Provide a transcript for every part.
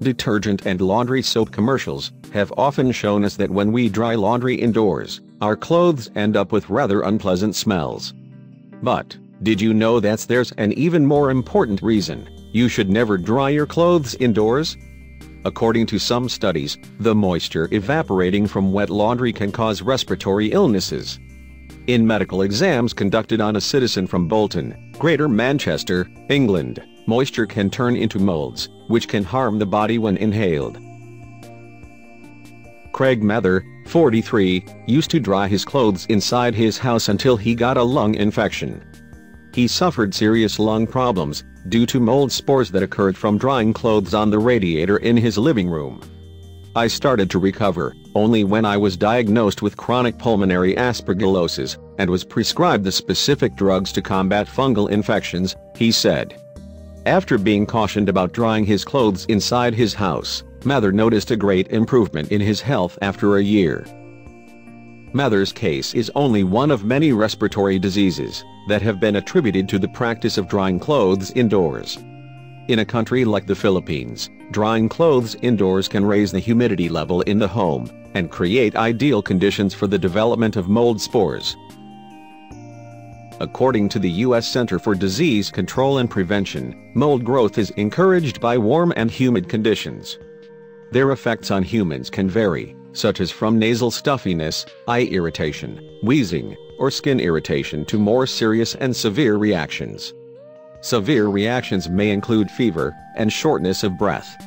detergent and laundry soap commercials have often shown us that when we dry laundry indoors, our clothes end up with rather unpleasant smells. But, did you know that there's an even more important reason you should never dry your clothes indoors? According to some studies, the moisture evaporating from wet laundry can cause respiratory illnesses. In medical exams conducted on a citizen from Bolton, Greater Manchester, England, moisture can turn into molds, which can harm the body when inhaled. Craig Mather, 43, used to dry his clothes inside his house until he got a lung infection. He suffered serious lung problems due to mold spores that occurred from drying clothes on the radiator in his living room. I started to recover only when I was diagnosed with chronic pulmonary aspergillosis and was prescribed the specific drugs to combat fungal infections, he said. After being cautioned about drying his clothes inside his house, Mather noticed a great improvement in his health after a year. Mather's case is only one of many respiratory diseases that have been attributed to the practice of drying clothes indoors. In a country like the Philippines, drying clothes indoors can raise the humidity level in the home and create ideal conditions for the development of mold spores. According to the U.S. Center for Disease Control and Prevention, mold growth is encouraged by warm and humid conditions. Their effects on humans can vary, such as from nasal stuffiness, eye irritation, wheezing, or skin irritation to more serious and severe reactions. Severe reactions may include fever and shortness of breath.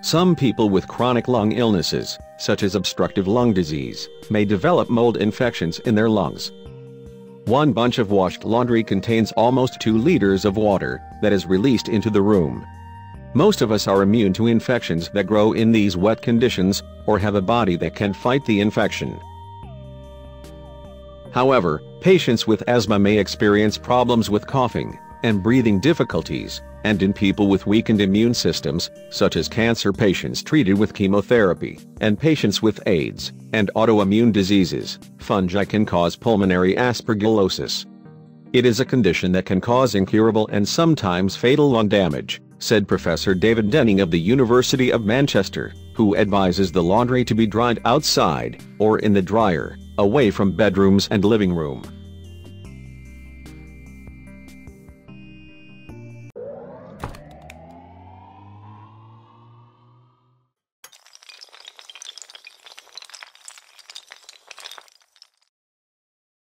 Some people with chronic lung illnesses, such as obstructive lung disease, may develop mold infections in their lungs. One bunch of washed laundry contains almost 2 liters of water that is released into the room. Most of us are immune to infections that grow in these wet conditions or have a body that can fight the infection. However, patients with asthma may experience problems with coughing and breathing difficulties, and in people with weakened immune systems, such as cancer patients treated with chemotherapy, and patients with AIDS and autoimmune diseases, fungi can cause pulmonary aspergillosis. It is a condition that can cause incurable and sometimes fatal lung damage, said Professor David Denning of the University of Manchester, who advises the laundry to be dried outside or in the dryer, away from bedrooms and living room.